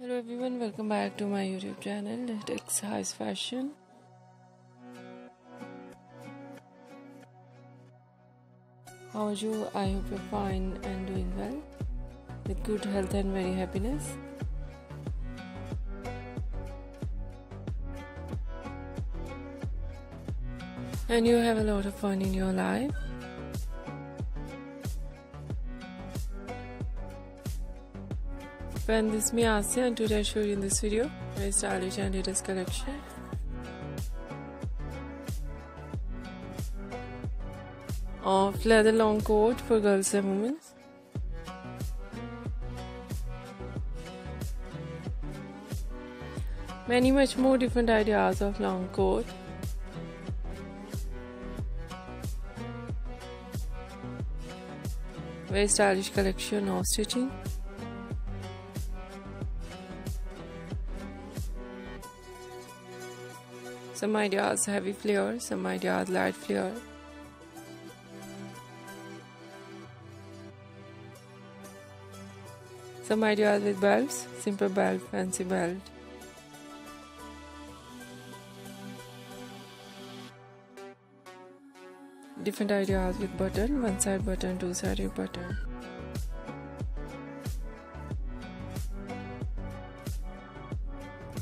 Hello everyone, welcome back to my YouTube channel It's Highs Fashion. How are you? I hope you're fine and doing well with good health and very happiness. And you have a lot of fun in your life. Friend, this is me Asya and today I show you in this video my stylish and latest collection. Of leather long coat for girls and women. Many much more different ideas of long coat. Very stylish collection of stitching. Some ideas heavy flare, some ideas light flare. Some ideas with belts, simple belt, fancy belt. Different ideas with button, one side button, two sided button.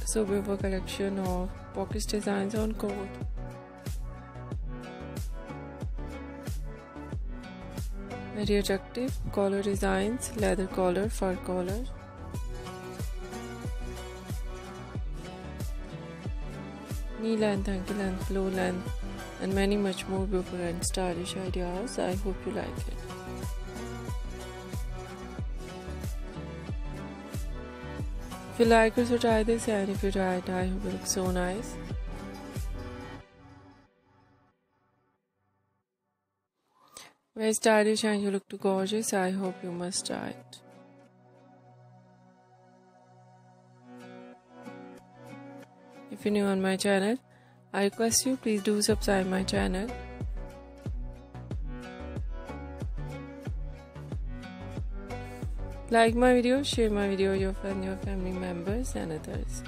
So we have a collection of pocket designs on coat. Very attractive collar designs, leather collar, fur collar. Knee length, ankle length, low length, and many much more beautiful and stylish ideas. I hope you like it. If you like it, so try this, and if you try it, I hope it looks so nice. Very stylish and you look too gorgeous. I hope you must try it. If you're new on my channel, I request you please do subscribe my channel. Like my video, share my video with your friends, your family members and others.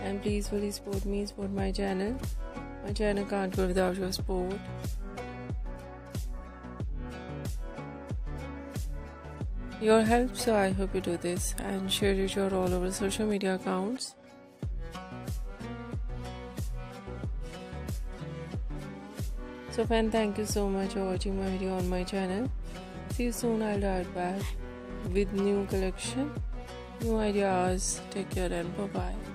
And please fully support me, support my channel. My channel can't go without your support. Your help, so I hope you do this and share it your all over social media accounts. So fan, thank you so much for watching my video on my channel. See you soon. I'll write back with new collection, new ideas. Take care and bye bye.